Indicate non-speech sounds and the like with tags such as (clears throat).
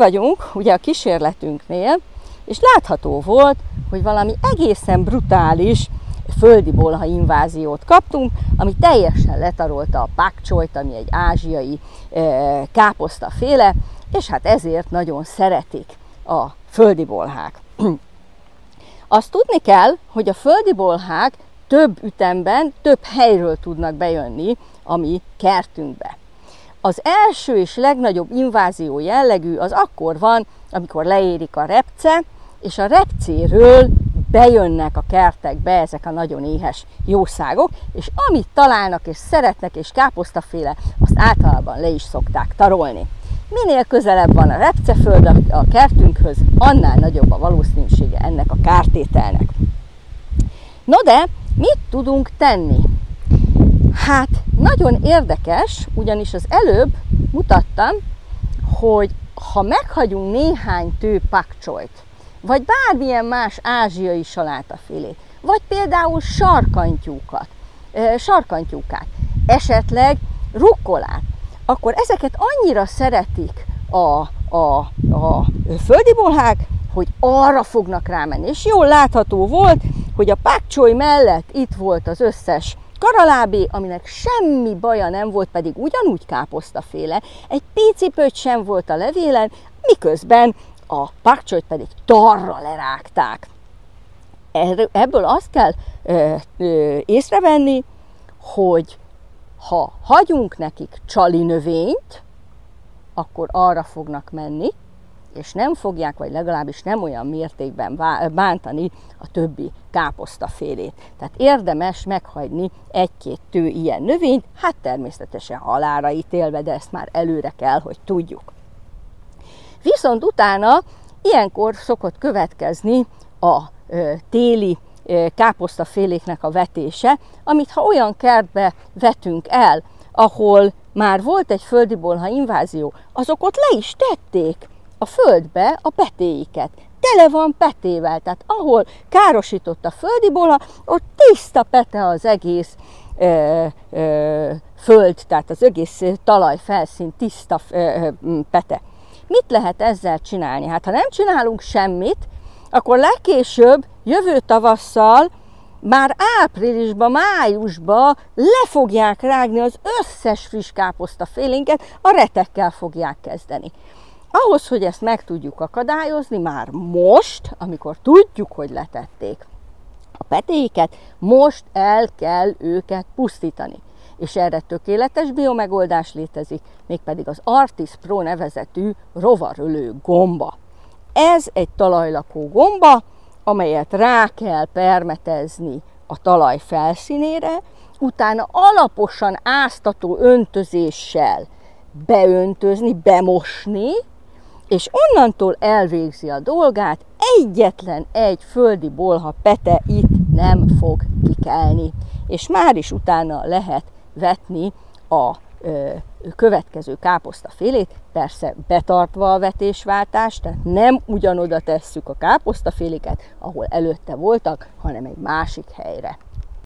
vagyunk ugye a kísérletünknél, és látható volt, hogy valami egészen brutális földi bolha inváziót kaptunk, ami teljesen letarolta a pakcsolyt, ami egy ázsiai e, káposztaféle, és hát ezért nagyon szeretik a földi bolhák. (clears throat) Azt tudni kell, hogy a földi bolhák több ütemben, több helyről tudnak bejönni a mi kertünkbe. Az első és legnagyobb invázió jellegű az akkor van, amikor leérik a repce, és a repcéről bejönnek a kertekbe ezek a nagyon éhes jószágok, és amit találnak és szeretnek, és káposztaféle, azt általában le is szokták tarolni. Minél közelebb van a repceföld a kertünkhöz, annál nagyobb a valószínűsége ennek a kártételnek. No de, mit tudunk tenni? Hát nagyon érdekes, ugyanis az előbb mutattam, hogy ha meghagyunk néhány tő pakcsolyt, vagy bármilyen más ázsiai salátafélét, vagy például sarkantyúkat, sarkantyúkát, esetleg rukkolát, akkor ezeket annyira szeretik a, a, a földi bolhák, hogy arra fognak rámenni. És jól látható volt, hogy a pákcsoly mellett itt volt az összes karalábé, aminek semmi baja nem volt, pedig ugyanúgy káposztaféle, egy pici pöcs sem volt a levélen, miközben a pakcsolyt pedig tarra lerágták. Ebből azt kell ö, ö, észrevenni, hogy ha hagyunk nekik csali növényt, akkor arra fognak menni, és nem fogják, vagy legalábbis nem olyan mértékben bántani a többi káposztafélét. Tehát érdemes meghagyni egy-két tő ilyen növényt, hát természetesen halára ítélve, de ezt már előre kell, hogy tudjuk. Viszont utána ilyenkor szokott következni a ö, téli káposztaféléknek a vetése, amit ha olyan kertbe vetünk el, ahol már volt egy földi bolha invázió, azok ott le is tették a földbe a petéiket. Tele van petével, tehát ahol károsított a földi bolha, ott tiszta pete az egész ö, ö, föld, tehát az egész talajfelszín tiszta ö, pete. Mit lehet ezzel csinálni? Hát ha nem csinálunk semmit, akkor legkésőbb jövő tavasszal már áprilisban, májusban le fogják rágni az összes friss káposzta félénket, a retekkel fogják kezdeni. Ahhoz, hogy ezt meg tudjuk akadályozni, már most, amikor tudjuk, hogy letették a petéiket, most el kell őket pusztítani. És erre tökéletes biomegoldás létezik, mégpedig az Artis Pro nevezetű rovarölő gomba. Ez egy talajlakó gomba, amelyet rá kell permetezni a talaj felszínére, utána alaposan áztató öntözéssel beöntözni, bemosni, és onnantól elvégzi a dolgát, egyetlen egy földi bolha pete itt nem fog kikelni. És már is utána lehet vetni a ö, következő káposztafélét, persze betartva a vetésváltást, tehát nem ugyanoda tesszük a káposztaféléket, ahol előtte voltak, hanem egy másik helyre.